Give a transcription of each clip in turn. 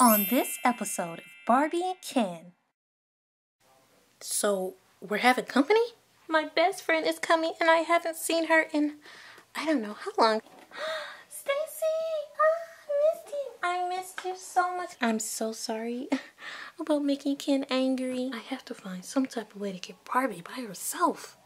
on this episode of Barbie and Ken. So, we're having company? My best friend is coming and I haven't seen her in I don't know how long. Stacy! Oh, I missed you. I missed you so much. I'm so sorry about making Ken angry. I have to find some type of way to get Barbie by herself.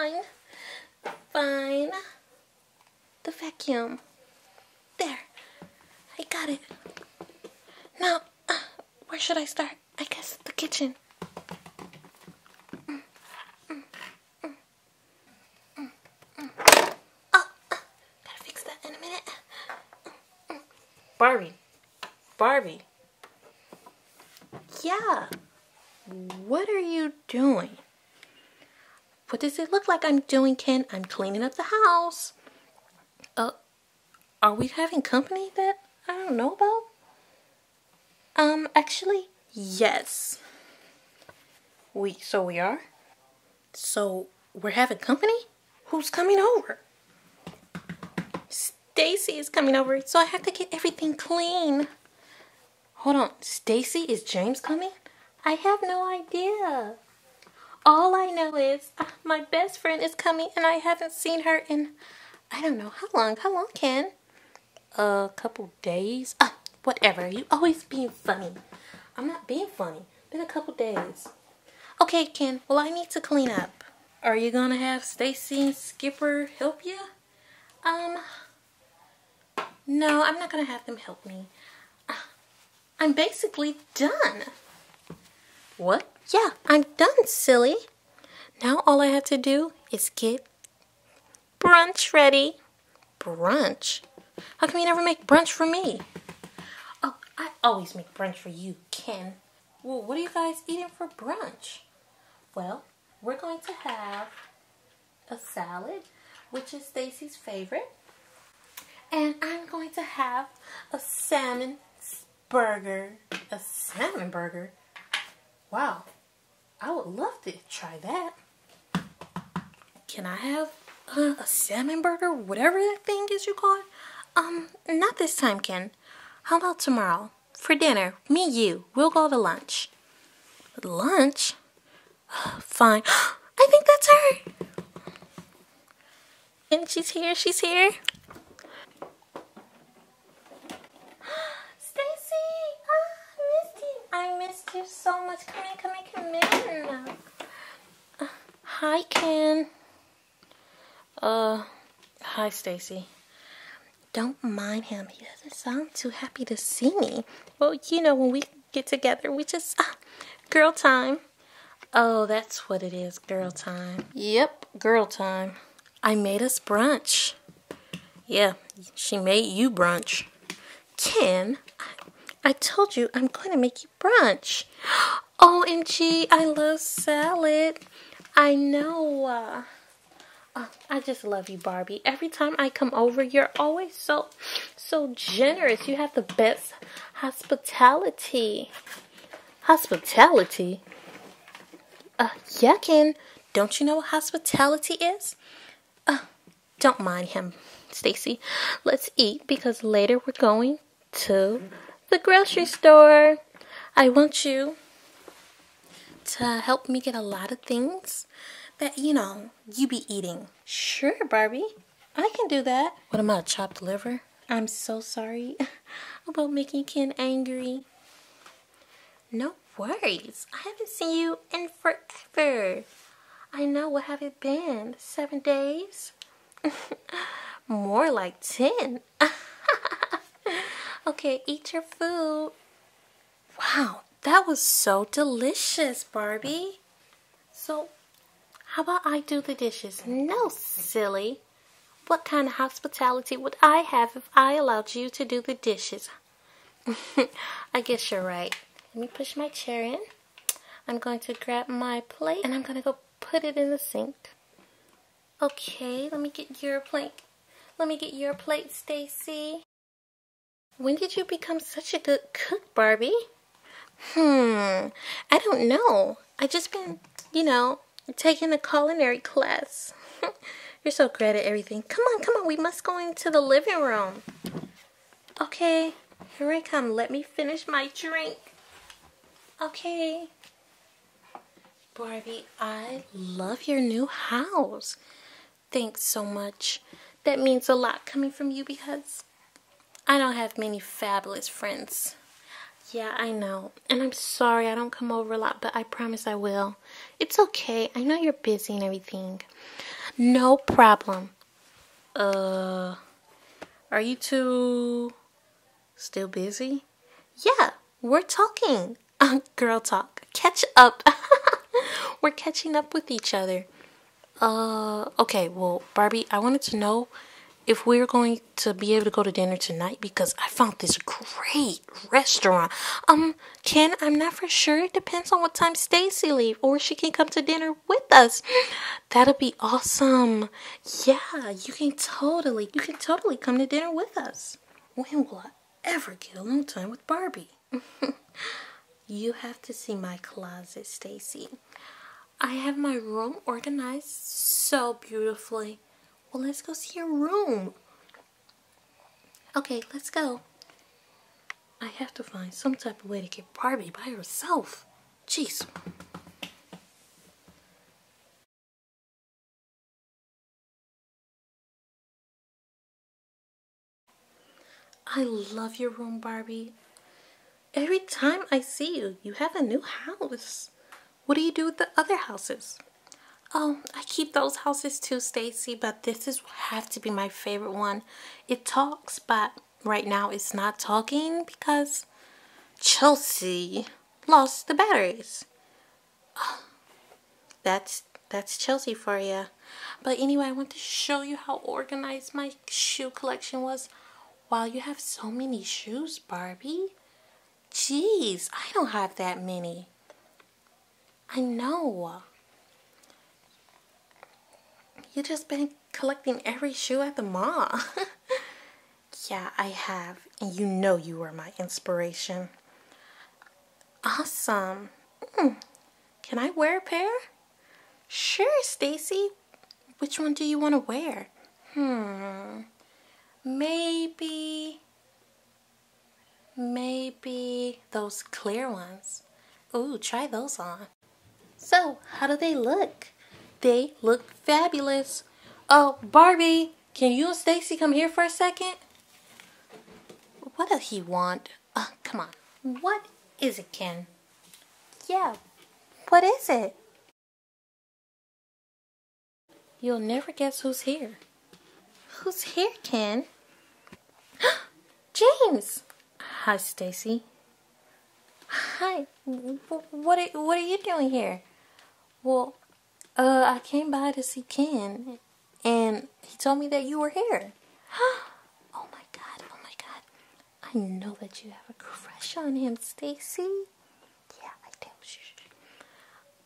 Find, find the vacuum. There, I got it. Now, uh, where should I start? I guess the kitchen. Mm, mm, mm, mm, mm. Oh, uh, gotta fix that in a minute. Barbie, Barbie. Yeah. What are you doing? What does it look like I'm doing, Ken? I'm cleaning up the house. Uh, are we having company that I don't know about? Um, actually, yes. We, so we are? So, we're having company? Who's coming over? Stacy is coming over, so I have to get everything clean. Hold on, Stacy, is James coming? I have no idea. All I know is uh, my best friend is coming and I haven't seen her in, I don't know, how long? How long, Ken? A couple days? Uh, whatever. You always being funny. I'm not being funny. Been a couple days. Okay, Ken. Well, I need to clean up. Are you gonna have Stacy and Skipper help you? Um, no, I'm not gonna have them help me. Uh, I'm basically done. What? Yeah, I'm done, silly. Now all I have to do is get brunch ready. Brunch? How come you never make brunch for me? Oh, I always make brunch for you, Ken. Well, what are you guys eating for brunch? Well, we're going to have a salad, which is Stacy's favorite. And I'm going to have a salmon burger. A salmon burger? Wow, I would love to try that. Can I have uh, a salmon burger, whatever that thing is you call it? Um, not this time, Ken. How about tomorrow? For dinner, me, you, we'll go to lunch. Lunch? Fine. I think that's her. And she's here, she's here. Stacy, oh, I missed you. I missed you so much. Come in, come in, hi, Ken. Uh, hi, Stacy. Don't mind him. He doesn't sound too happy to see me. Well, you know, when we get together, we just uh, girl time. Oh, that's what it is, girl time. Yep, girl time. I made us brunch. Yeah, she made you brunch. Ken, I, I told you I'm going to make you brunch. OMG, I love salad. I know. Uh, uh, I just love you, Barbie. Every time I come over, you're always so, so generous. You have the best hospitality. Hospitality? Uh, Ken. Don't you know what hospitality is? Uh, don't mind him, Stacy. Let's eat because later we're going to the grocery store. I want you to help me get a lot of things that, you know, you be eating. Sure, Barbie. I can do that. What am I, chopped liver? I'm so sorry about making Ken angry. No worries. I haven't seen you in forever. I know. What have it been? Seven days? More like ten. okay, eat your food. Wow, that was so delicious, Barbie. So, how about I do the dishes? No, silly. What kind of hospitality would I have if I allowed you to do the dishes? I guess you're right. Let me push my chair in. I'm going to grab my plate and I'm going to go put it in the sink. Okay, let me get your plate. Let me get your plate, Stacy. When did you become such a good cook, Barbie? Hmm, I don't know. I just been, you know, taking a culinary class. You're so great at everything. Come on, come on. We must go into the living room. Okay, here I come. Let me finish my drink. Okay. Barbie, I love your new house. Thanks so much. That means a lot coming from you because I don't have many fabulous friends. Yeah, I know. And I'm sorry I don't come over a lot, but I promise I will. It's okay. I know you're busy and everything. No problem. Uh, are you two still busy? Yeah, we're talking. Uh, girl talk. Catch up. we're catching up with each other. Uh, okay, well, Barbie, I wanted to know if we're going to be able to go to dinner tonight because I found this great restaurant. Um, Ken, I'm not for sure. It depends on what time Stacy leave or she can come to dinner with us. That'll be awesome. Yeah, you can totally, you can totally come to dinner with us. When will I ever get alone time with Barbie? you have to see my closet, Stacy. I have my room organized so beautifully. Well, let's go see your room. Okay, let's go. I have to find some type of way to get Barbie by herself. Jeez. I love your room, Barbie. Every time I see you, you have a new house. What do you do with the other houses? Oh, I keep those houses too, Stacy, but this is have to be my favorite one. It talks, but right now it's not talking because Chelsea lost the batteries. Oh, that's that's Chelsea for you. But anyway, I want to show you how organized my shoe collection was. Wow, you have so many shoes, Barbie. Jeez, I don't have that many. I know. You just been collecting every shoe at the mall. yeah, I have. And you know you were my inspiration. Awesome. Mm. Can I wear a pair? Sure, Stacy. Which one do you want to wear? Hmm. Maybe. Maybe those clear ones. Ooh, try those on. So, how do they look? They look fabulous. Oh, Barbie, can you and Stacy come here for a second? What does he want? Uh, come on. What is it, Ken? Yeah, what is it? You'll never guess who's here. Who's here, Ken? James! Hi, Stacy. Hi. What are, what are you doing here? Well, uh, I came by to see Ken, and he told me that you were here. oh my god, oh my god. I know that you have a crush on him, Stacy. Yeah, I do.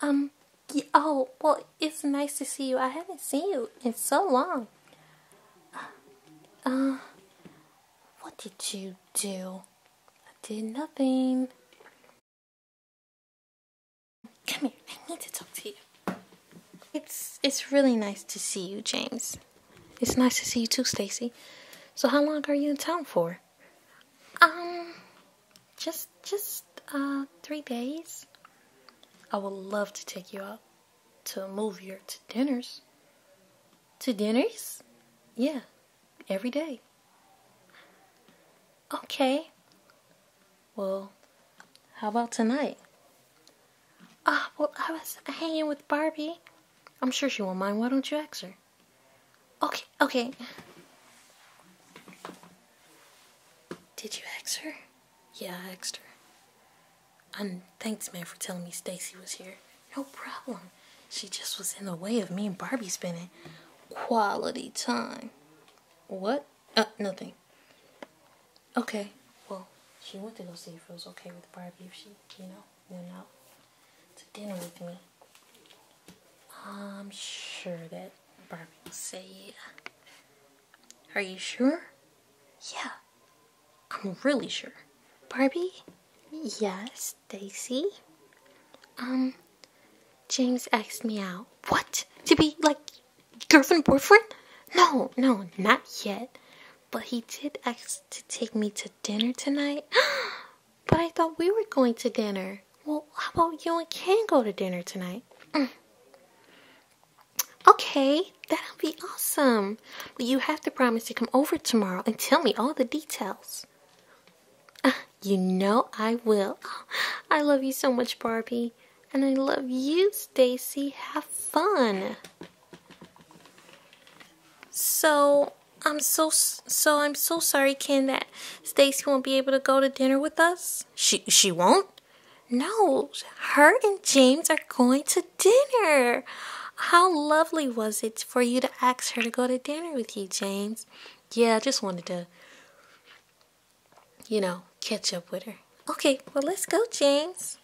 Um, yeah, oh, well, it's nice to see you. I haven't seen you in so long. Uh, what did you do? I did nothing. Come here, I need to talk to you. It's it's really nice to see you, James. It's nice to see you too, Stacy. So how long are you in town for? Um just just uh 3 days. I would love to take you out to a movie or to dinners. To dinners? Yeah, every day. Okay. Well, how about tonight? Ah, well, I was hanging with Barbie. I'm sure she won't mind. Why don't you ask her? Okay, okay. Did you ask her? Yeah, I asked her. And thanks, man, for telling me Stacy was here. No problem. She just was in the way of me and Barbie spending quality time. What? Uh, nothing. Okay, well, she went to go see if it was okay with Barbie if she, you know, went out to dinner with me. Sure that Barbie will say yeah. Are you sure? Yeah. I'm really sure. Barbie? Yes, Stacy. Um, James asked me out. What? To be like girlfriend boyfriend? No, no, not yet. But he did ask to take me to dinner tonight. but I thought we were going to dinner. Well, how about you and Ken go to dinner tonight? Mm. Okay, that'll be awesome. But you have to promise to come over tomorrow and tell me all the details. Uh, you know I will. I love you so much, Barbie. And I love you, Stacy. Have fun. So, I'm so so I'm so sorry, Ken, that Stacy won't be able to go to dinner with us. She she won't? No, her and James are going to dinner. How lovely was it for you to ask her to go to dinner with you, James? Yeah, I just wanted to, you know, catch up with her. Okay, well, let's go, James.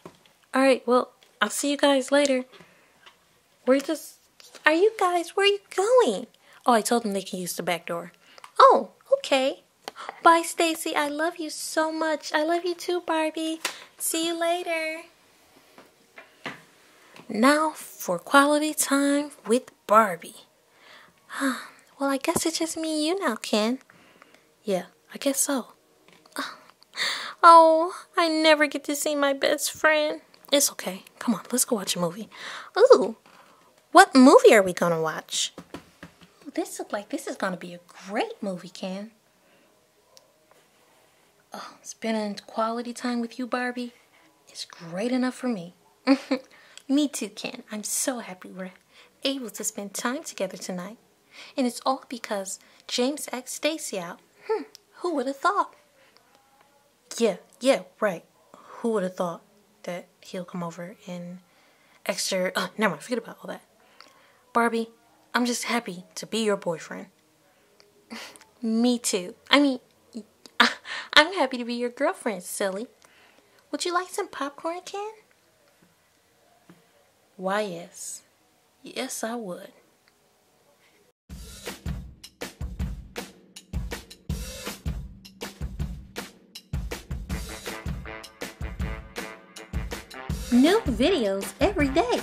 All right, well, I'll see you guys later. We're just, are you guys, where are you going? Oh, I told them they can use the back door. Oh, okay. Bye, Stacy. I love you so much. I love you too, Barbie. See you later. Now for quality time with Barbie. well, I guess it's just me and you now, Ken. Yeah, I guess so. Oh, I never get to see my best friend. It's okay. Come on, let's go watch a movie. Ooh, what movie are we gonna watch? This looks like this is gonna be a great movie, Ken. Oh, spending quality time with you, Barbie, is great enough for me. Me too, Ken. I'm so happy we're able to spend time together tonight. And it's all because James asked Stacy out. Hmm, who would have thought? Yeah, yeah, right. Who would have thought that he'll come over and extra... Oh, never mind, forget about all that. Barbie, I'm just happy to be your boyfriend. Me too. I mean, I'm happy to be your girlfriend, silly. Would you like some popcorn, Ken? Why, yes. Yes, I would. New videos every day.